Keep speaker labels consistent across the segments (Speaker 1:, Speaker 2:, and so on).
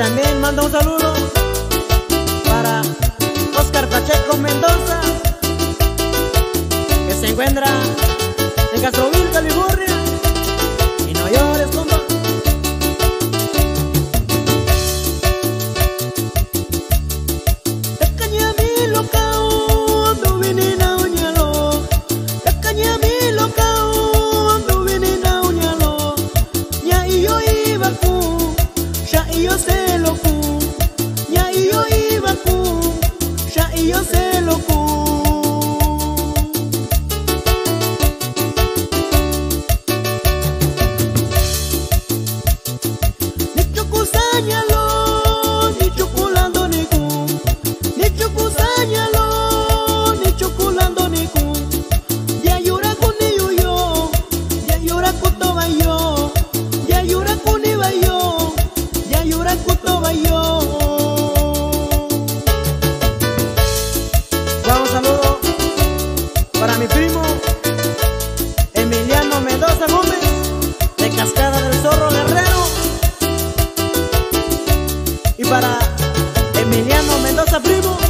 Speaker 1: también manda un saludo para Oscar Pacheco Mendoza, que se encuentra en Castroville, California. para Emiliano Mendoza Primo.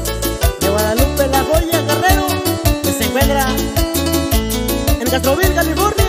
Speaker 1: Castroville, California.